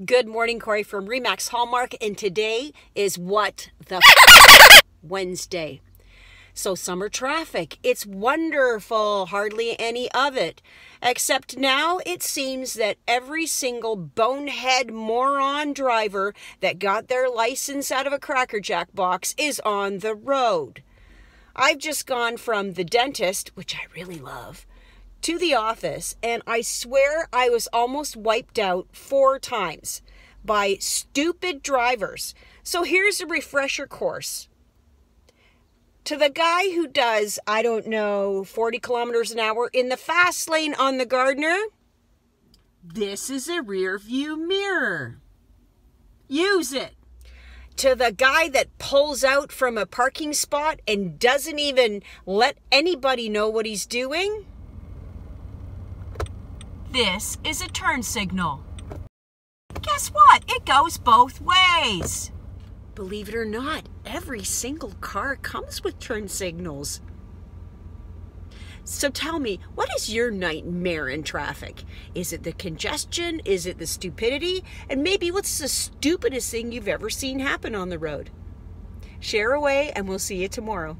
Good morning, Cori from Remax Hallmark, and today is what the Wednesday. So, summer traffic, it's wonderful, hardly any of it. Except now it seems that every single bonehead moron driver that got their license out of a Cracker Jack box is on the road. I've just gone from the dentist, which I really love, to the office, and I swear I was almost wiped out four times by stupid drivers. So here's a refresher course. To the guy who does, I don't know, 40 kilometers an hour in the fast lane on the Gardiner, This is a rear view mirror. Use it. to the guy that pulls out from a parking spot and doesn't even let anybody know what he's doing, This is a turn signal. Guess what? It goes both ways. Believe it or not, every single car comes with turn signals. So tell me, what is your nightmare in traffic? Is it the congestion? Is it the stupidity? And maybe what's the stupidest thing you've ever seen happen on the road? Share away, and we'll see you tomorrow.